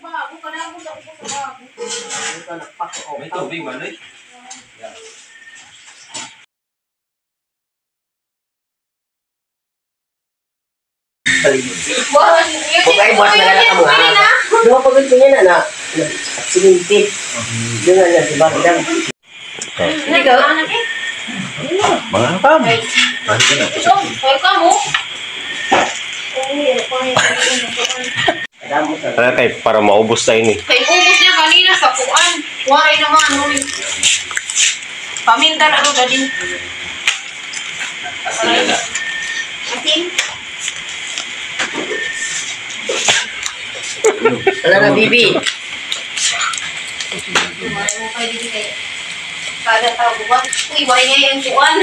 bago ka na, punta ko sa bago. Punta na, pakao. May tubig ba, Loy? Yeah. Okay, buhat na lang ang mga. Diba pag ganito niya na na, at siminti. Diyan na na, diba? Ikaw? Mga kam. Mga kam. Ikaw, kayo ka mo. Ano kay para maubos tayo ni. Kay ubos niya kanina sa kuan. Waray naman, uy. Paminta na ro dali. Asin na. Asin. Wala na, bibi. Kada tao buwan. Uy, waray niya yung kuan.